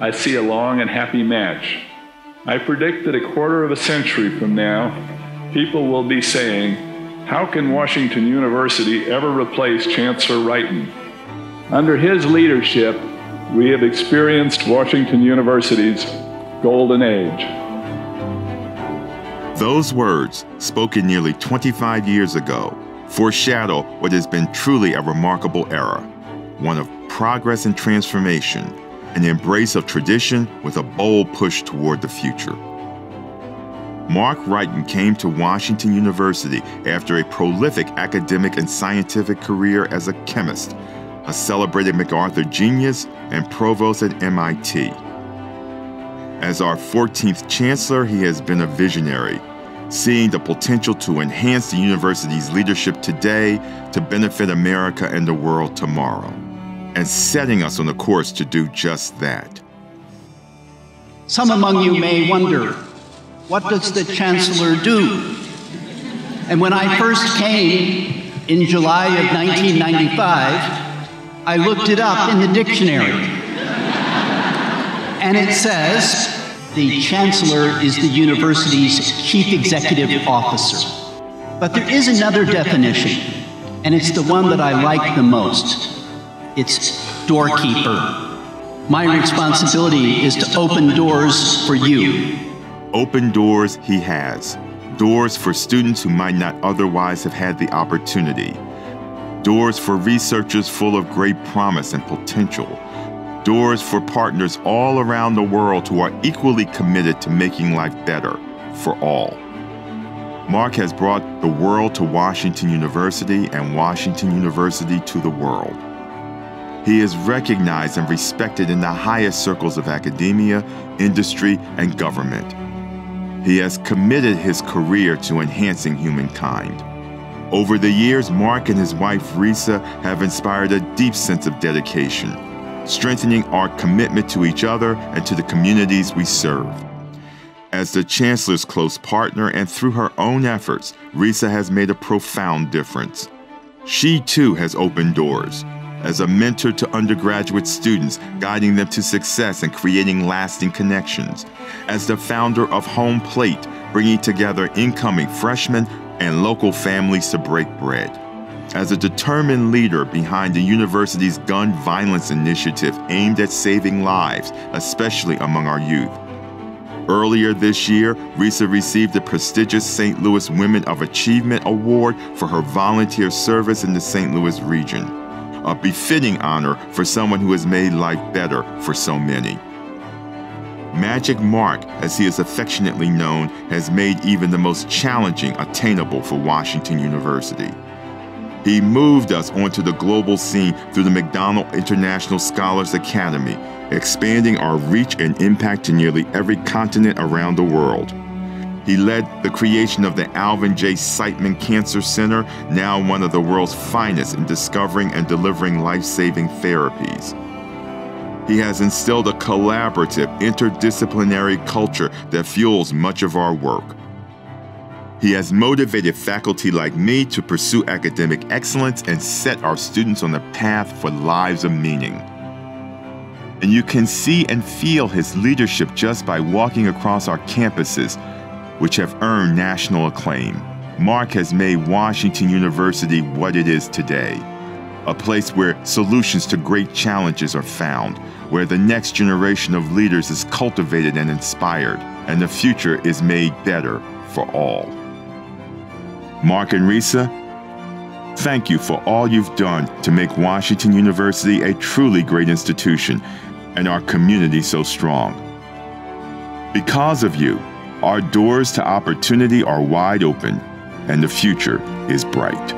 I see a long and happy match. I predict that a quarter of a century from now, people will be saying, How can Washington University ever replace Chancellor Wrighton? Under his leadership, we have experienced Washington University's golden age. Those words, spoken nearly 25 years ago, foreshadow what has been truly a remarkable era, one of progress and transformation, an embrace of tradition with a bold push toward the future. Mark Wrighton came to Washington University after a prolific academic and scientific career as a chemist, a celebrated MacArthur genius, and provost at MIT. As our 14th chancellor, he has been a visionary, seeing the potential to enhance the university's leadership today to benefit America and the world tomorrow, and setting us on a course to do just that. Some among you may wonder, what does the chancellor do? And when I first came in July of 1995, I looked it up in the dictionary. And it says the chancellor is the university's chief executive officer. But there is another definition, and it's the one that I like the most. It's doorkeeper. My responsibility is to open doors for you. Open doors he has. Doors for students who might not otherwise have had the opportunity. Doors for researchers full of great promise and potential doors for partners all around the world who are equally committed to making life better for all. Mark has brought the world to Washington University and Washington University to the world. He is recognized and respected in the highest circles of academia, industry, and government. He has committed his career to enhancing humankind. Over the years, Mark and his wife Risa have inspired a deep sense of dedication strengthening our commitment to each other and to the communities we serve. As the Chancellor's close partner and through her own efforts, Risa has made a profound difference. She too has opened doors. As a mentor to undergraduate students, guiding them to success and creating lasting connections. As the founder of Home Plate, bringing together incoming freshmen and local families to break bread as a determined leader behind the university's gun violence initiative aimed at saving lives, especially among our youth. Earlier this year, Risa received the prestigious St. Louis Women of Achievement Award for her volunteer service in the St. Louis region, a befitting honor for someone who has made life better for so many. Magic Mark, as he is affectionately known, has made even the most challenging attainable for Washington University. He moved us onto the global scene through the McDonnell International Scholars Academy, expanding our reach and impact to nearly every continent around the world. He led the creation of the Alvin J. Siteman Cancer Center, now one of the world's finest in discovering and delivering life saving therapies. He has instilled a collaborative, interdisciplinary culture that fuels much of our work. He has motivated faculty like me to pursue academic excellence and set our students on a path for lives of meaning. And you can see and feel his leadership just by walking across our campuses, which have earned national acclaim. Mark has made Washington University what it is today a place where solutions to great challenges are found, where the next generation of leaders is cultivated and inspired, and the future is made better for all. Mark and Risa, thank you for all you've done to make Washington University a truly great institution and our community so strong. Because of you, our doors to opportunity are wide open and the future is bright.